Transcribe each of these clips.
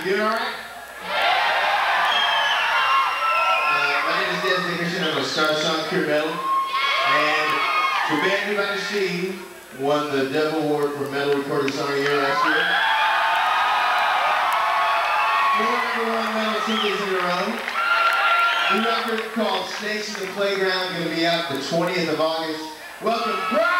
You doing all right? Uh, my name is Desmond Christian. I'm a Star Song Pure Metal. And the band you're about to see won the Dove Award for Metal Recording Song of the Year last year. Four number one metal singles in a row. New record called Snakes in the Playground going to be out the 20th of August. Welcome, Bride!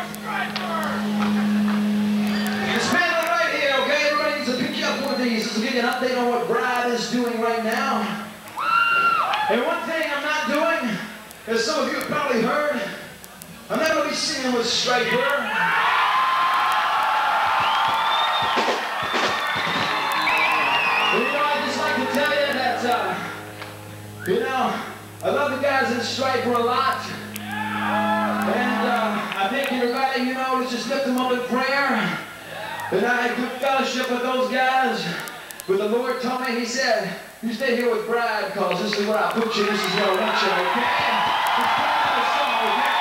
It's pamphlet right here, okay? Everybody needs to pick you up one of these. Give you an update on what is doing right now. And one thing I'm not doing, as some of you have probably heard, I'm not to be singing with Stryper. You you uh, you know, I love the guys in Stryper a lot. Everybody, you know, let's just lift them up in prayer. And I had good fellowship with those guys. But the Lord told me, He said, you stay here with Bride, because this is where I put you, this is where I want you, okay?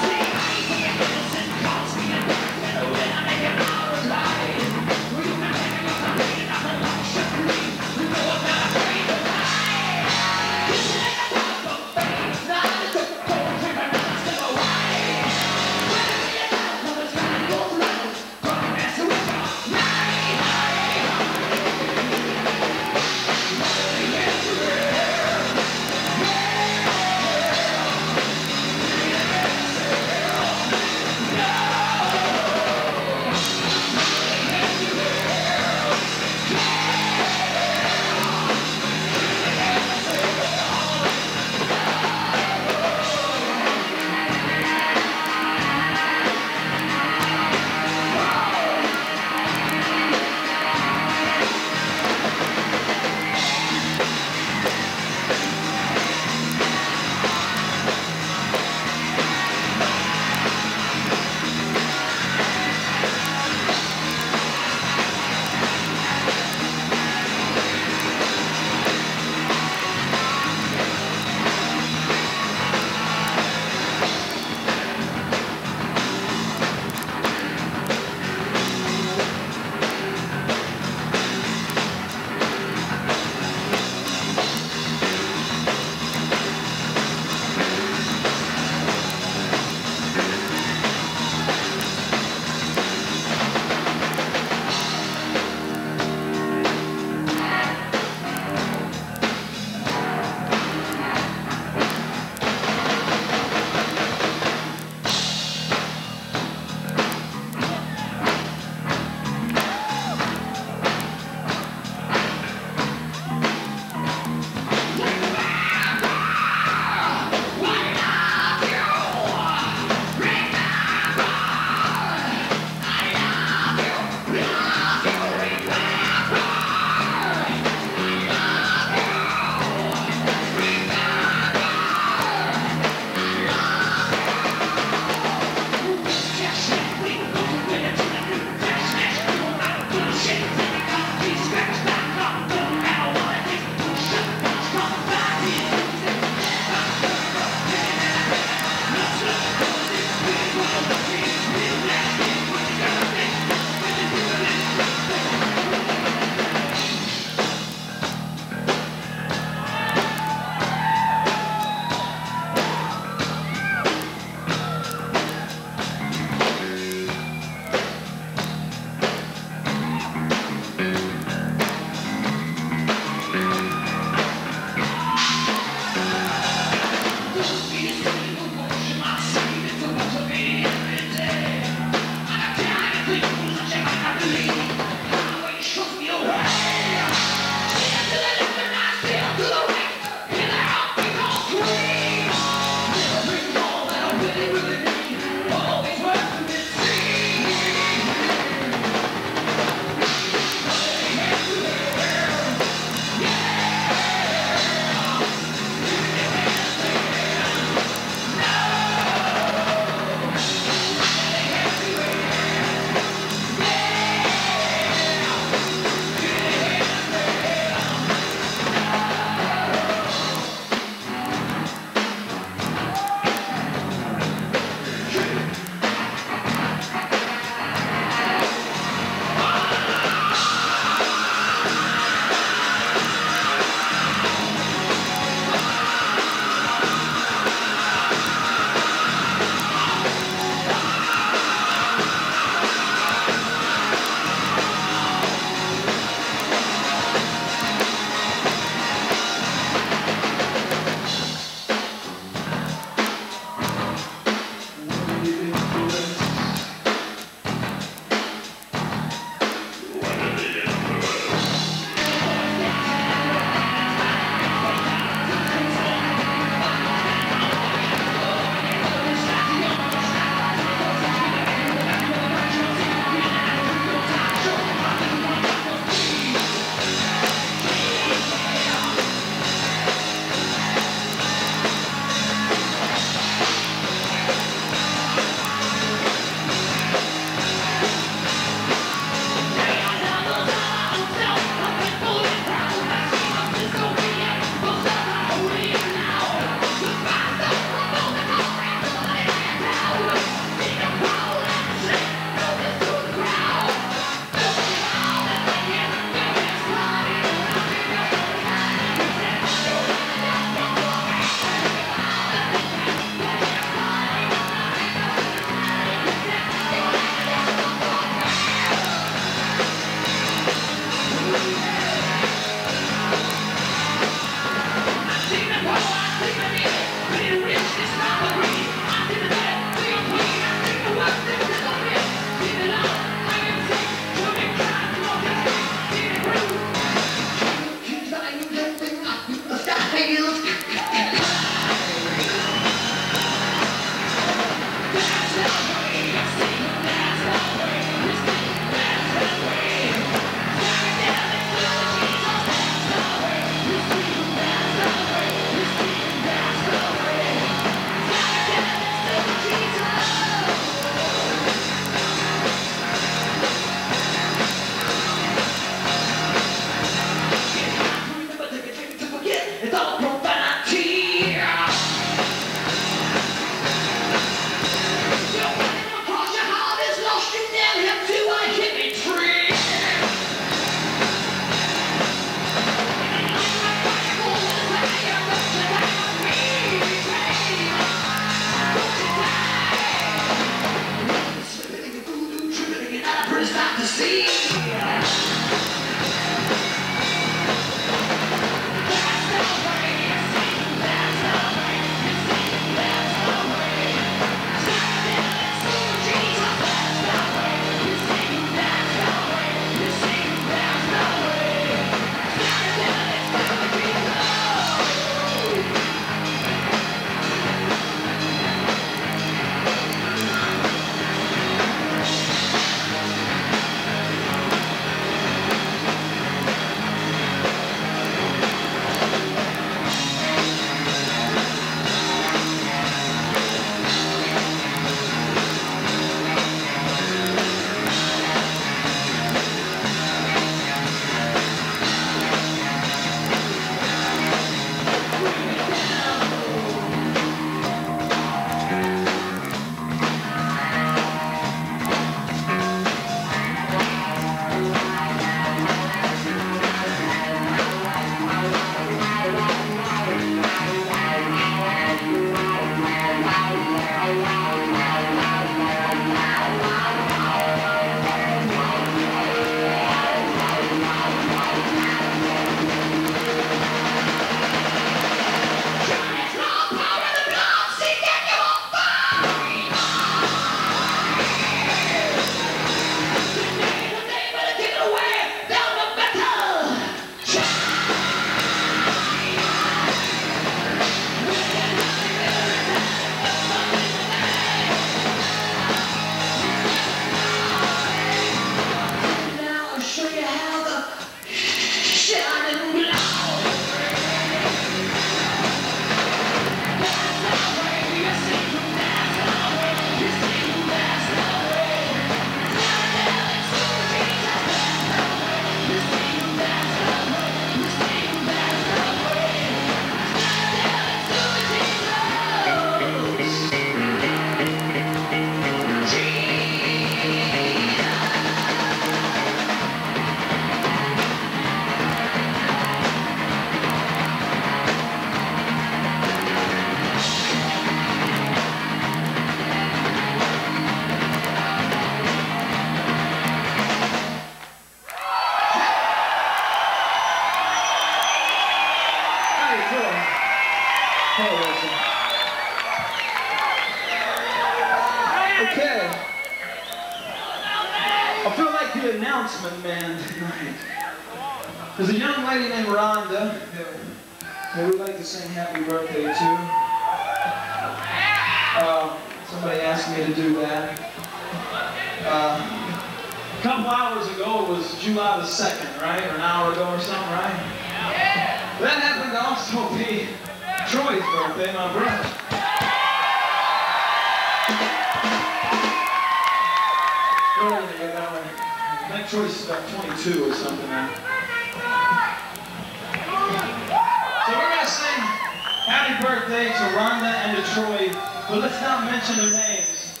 mention their names.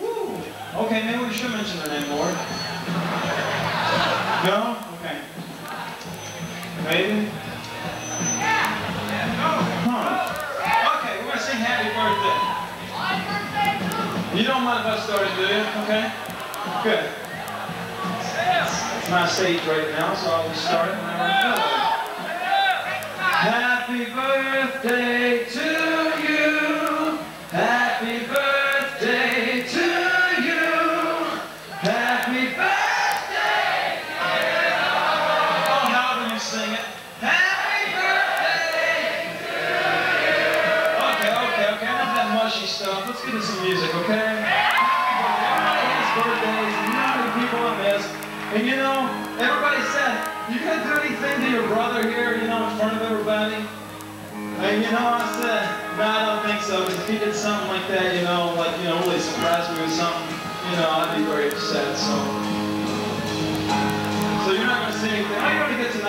Woo. Okay, maybe we should mention their name, Lord. No? Okay. Maybe? Yeah. Huh. Okay, we're going to sing happy birthday. You don't mind if I start it, do you? Okay? Good. It's my stage right now, so I'll just start it whenever I feel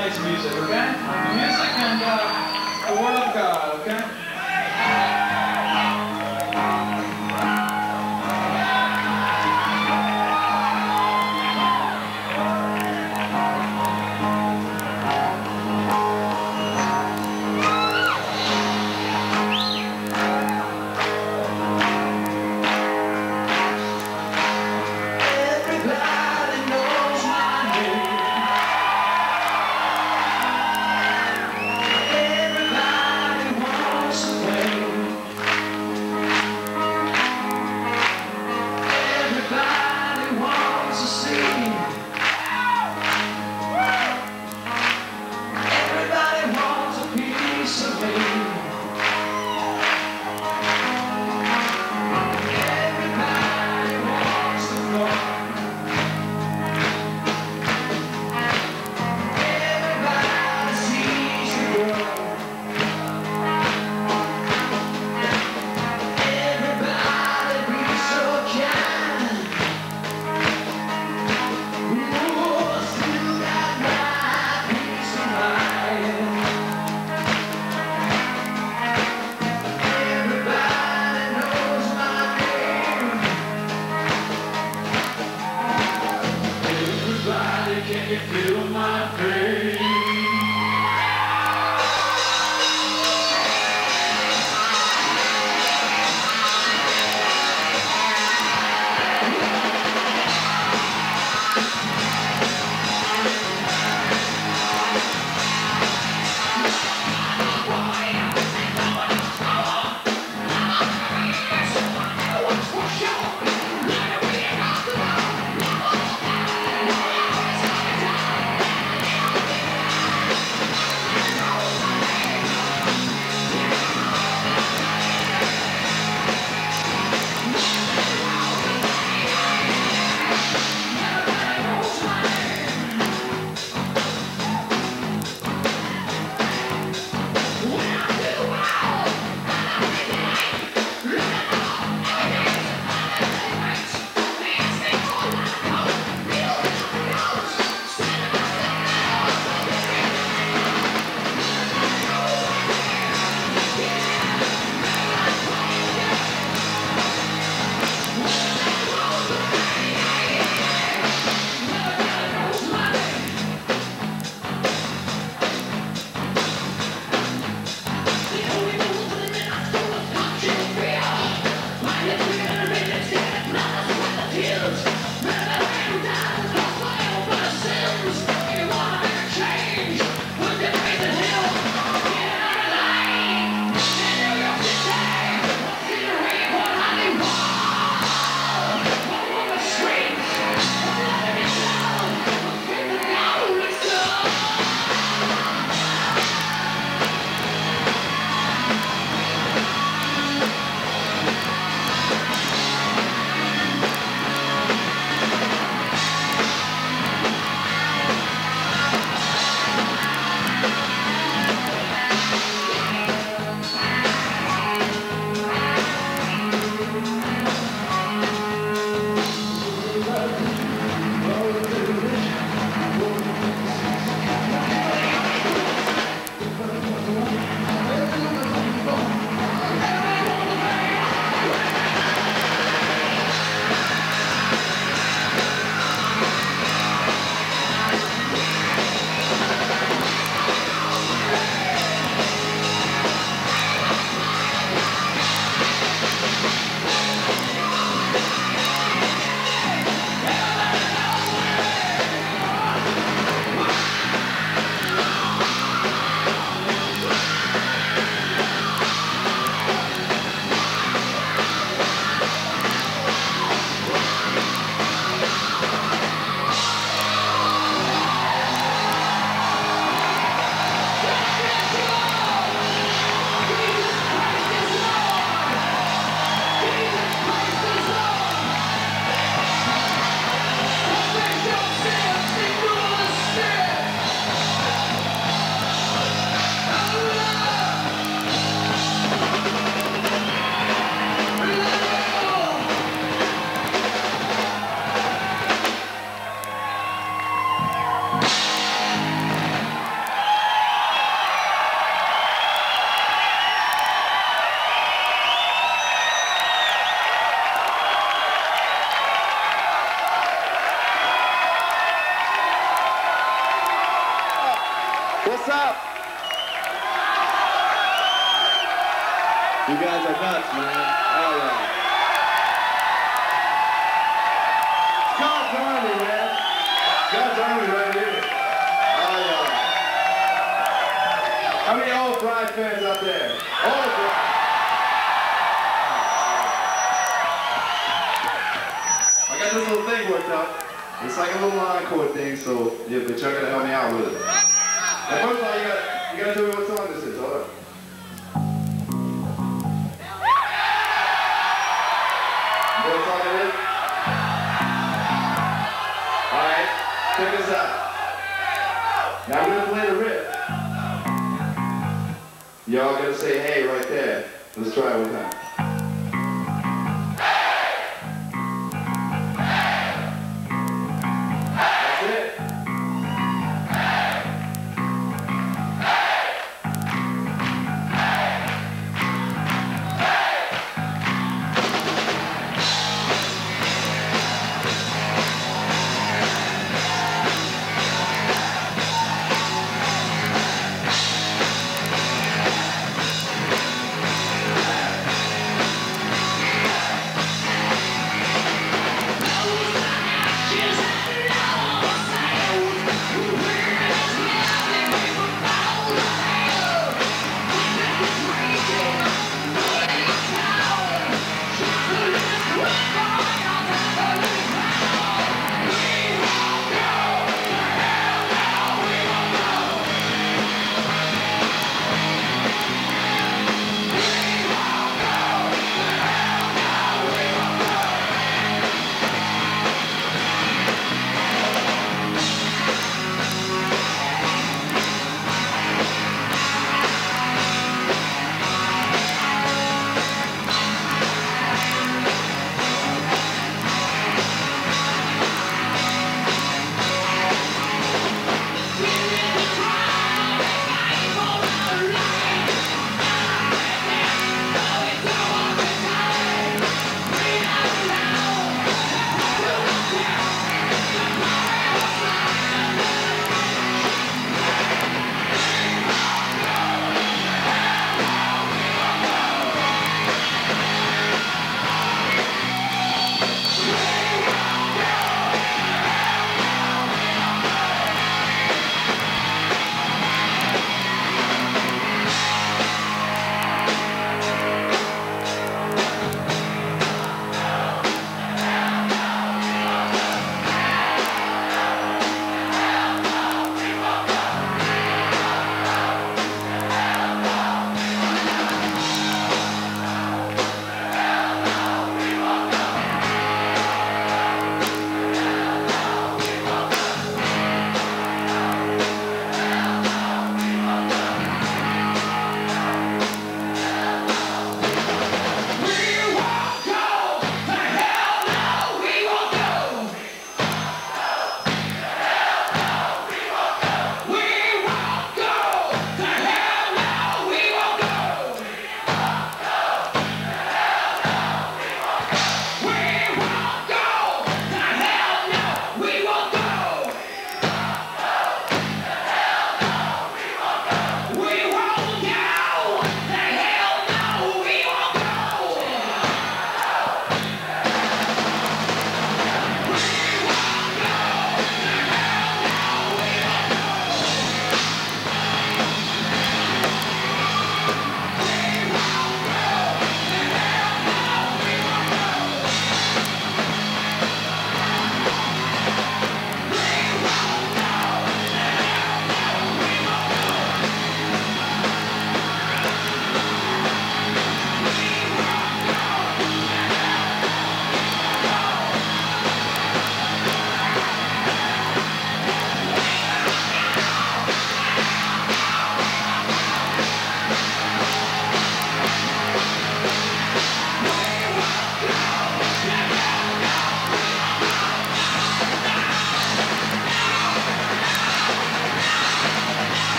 nice music, okay? Music and uh, the Word of God, okay?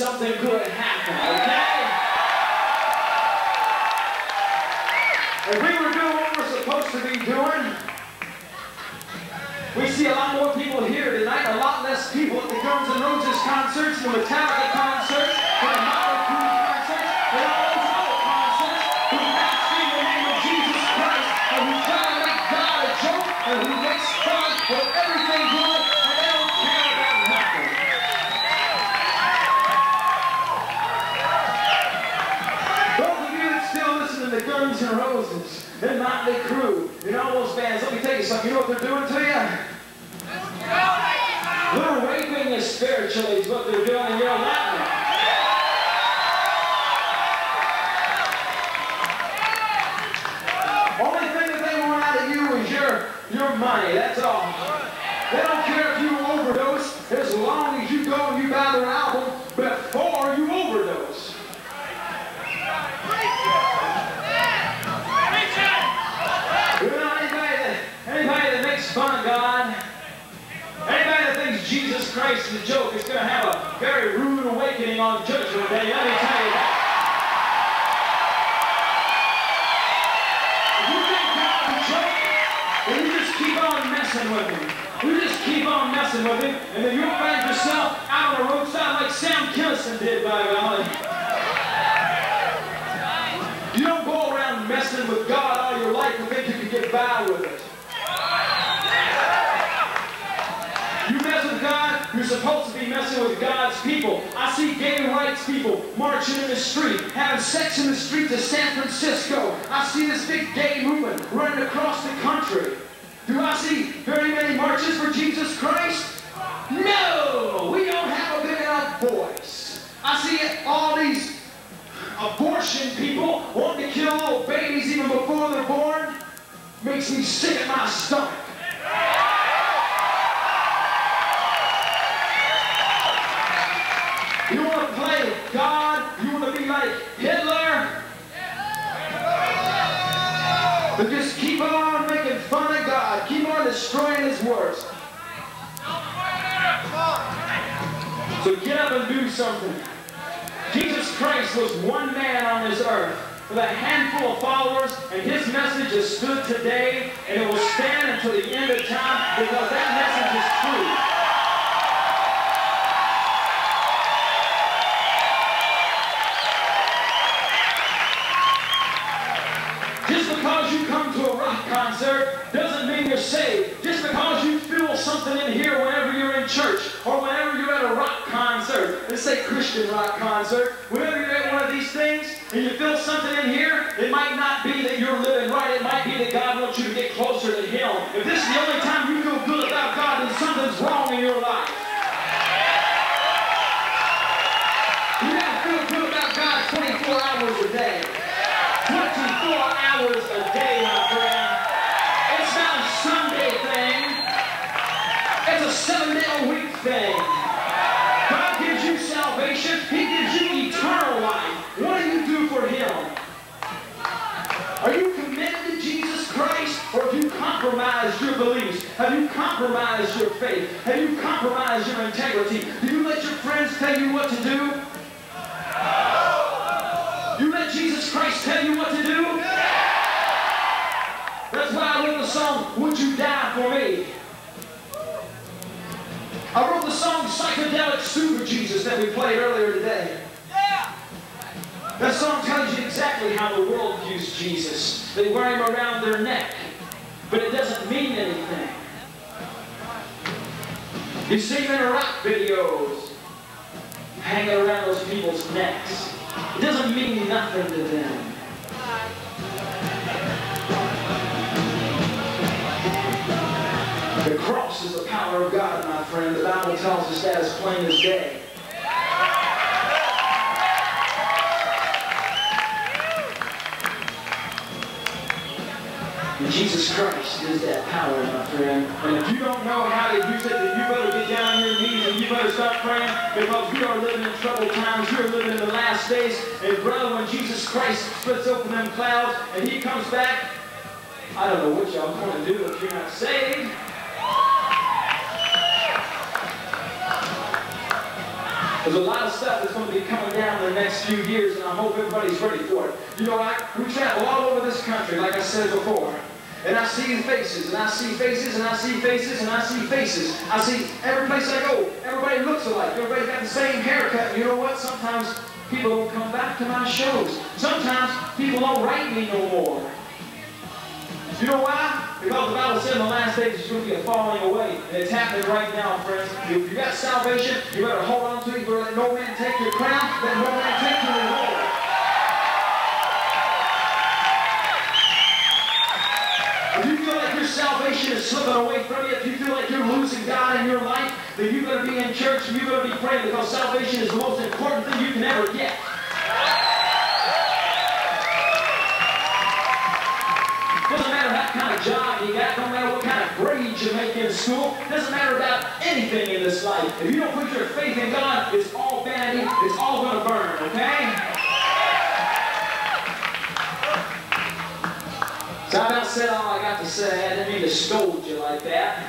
Something good happen, okay? If we were doing what we're supposed to be doing, we see a lot more people here tonight, a lot less people at the Guns N' Roses concerts, the Metallica concerts, Motley Crue, and all those bands, let me tell you something. You know what they're doing to you? They're raping you spiritually is what they're doing, and allowing it. Only thing that they want out of you is your, your money, that's all. They don't care if you overdose, as long as you go and you buy their album before you overdose. You know, anybody that, anybody that makes fun of God, anybody that thinks Jesus Christ is a joke is going to have a very rude awakening on Judgment Day. Let me tell you that. If you think God's a joke, then you just keep on messing with him. You just keep on messing with him, and then you'll find yourself out on the roadside like Sam Kinison did, by golly. You don't go around messing with God all your life and think you can get by with it. You mess with God, you're supposed to be messing with God's people. I see gay rights people marching in the street, having sex in the streets of San Francisco. I see this big gay movement running across the country. Do I see very many marches for Jesus Christ? No! We don't have a big enough voice. I see all these abortion people wanting to kill little babies even before they're born makes me sick at my stomach. So get up and do something. Jesus Christ was one man on this earth with a handful of followers, and his message has stood today, and it will stand until the end of time because that message is true. Christian rock concert, whenever you're at one of these things and you feel something in here, it might not be that you're living right. It might be that God wants you to get closer to Him. If this is the only time you feel good about God, then something's wrong in your life. You gotta feel good about God 24 hours a day. 24 hours a day, my friend. Have you compromised your faith? Have you compromised your integrity? Do you let your friends tell you what to do? You let Jesus Christ tell you what to do? That's why I wrote the song, Would You Die For Me? I wrote the song Psychedelic Super Jesus that we played earlier today. That song tells you exactly how the world views Jesus. They wear him around their neck, but it doesn't mean anything. You see him in rock videos, hanging around those people's necks. It doesn't mean nothing to them. The cross is the power of God, my friend. The Bible tells us that as plain as day. Is that power, my friend. And if you don't know how to use it, then you better get down on your knees and you better start praying because we are living in troubled times. We are living in the last days. And brother, when Jesus Christ splits open them clouds and he comes back, I don't know what y'all going to do if you're not saved. There's a lot of stuff that's going to be coming down in the next few years, and I hope everybody's ready for it. You know, I, we travel all over this country, like I said before. And I see faces, and I see faces, and I see faces, and I see faces. I see every place I go, everybody looks alike. Everybody's got the same haircut. You know what? Sometimes people don't come back to my shows. Sometimes people don't write me no more. You know why? Because the Bible said in the last days there's going to be a falling away. And it's happening right now, friends. If you got salvation, you better hold on to it. You better let no man take your crown. Let no man take your reward. Salvation is slipping away from you, if you feel like you're losing God in your life, then you better be in church and you better be praying because salvation is the most important thing you can ever get. Doesn't matter what kind of job you got, don't matter what kind of grades you make in school, doesn't matter about anything in this life. If you don't put your faith in God, it's all vanity, it's all going to burn, okay? So I said all I got to say. I didn't mean to scold you like that.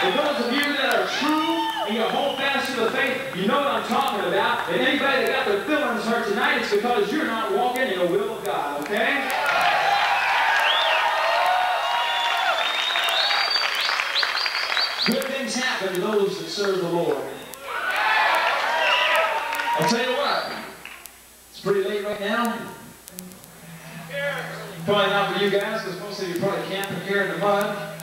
For those of you that are true and you hold fast to the faith, you know what I'm talking about. And anybody that got their feelings hurt tonight, it's because you're not walking in the will of God, okay? Good things happen to those that serve the Lord. I'll tell you what, it's pretty late right now. Probably not for you guys, because most of you probably camping here in the mud.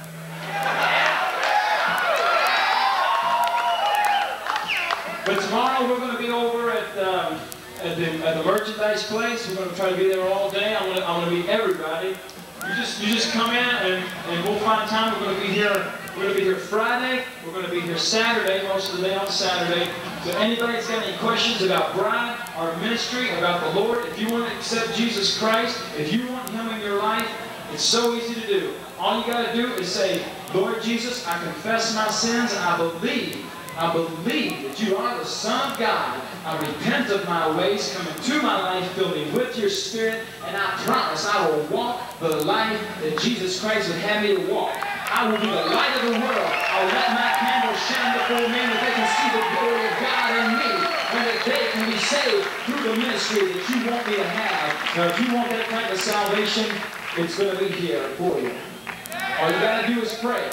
But tomorrow we're going to be over at, um, at, the, at the merchandise place. We're going to try to be there all day. I want to, I want to meet everybody. You just, you just come in and, and we'll find time. We're going to be here. We're going to be here Friday. We're going to be here Saturday, most of the day on Saturday. So anybody that's got any questions about Bride, our ministry, about the Lord, if you want to accept Jesus Christ, if you want Him in your life, it's so easy to do. All you got to do is say, Lord Jesus, I confess my sins and I believe I believe that you are the Son of God. I repent of my ways. Come into my life, fill me with your Spirit, and I promise I will walk the life that Jesus Christ would have me to walk. I will be the light of the world. I'll let my candle shine before men that they can see the glory of God in me, and that they can be saved through the ministry that you want me to have. Now, if you want that kind of salvation, it's going to be here for you. All you got to do is pray.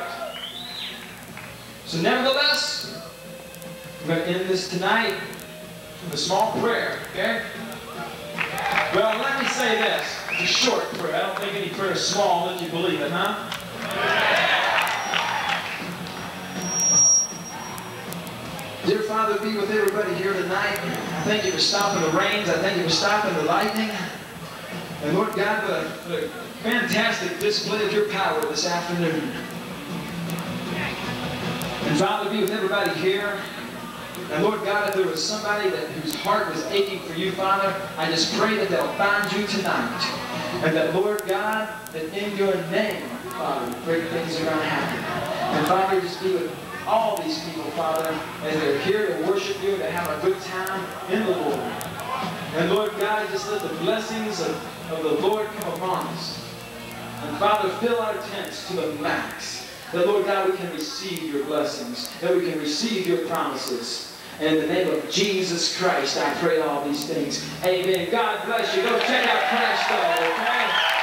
So nevertheless, we're going to end this tonight with a small prayer, okay? Well, let me say this. It's a short prayer. I don't think any prayer is small if you believe it, huh? Dear Father, be with everybody here tonight. I thank you for stopping the rains. I thank you for stopping the lightning. And Lord God, a fantastic display of your power this afternoon. And Father, be with everybody here. And Lord God, if there was somebody that whose heart was aching for you, Father, I just pray that they'll find you tonight. And that, Lord God, that in your name, Father, great things are going to happen. And Father, just be with all these people, Father, as they're here to worship you, to have a good time in the Lord. And Lord God, just let the blessings of, of the Lord come upon us. And Father, fill our tents to the max. That, Lord God, we can receive your blessings. That we can receive your promises. And in the name of Jesus Christ, I pray all these things. Amen. God bless you. Go check out Crashdog, okay?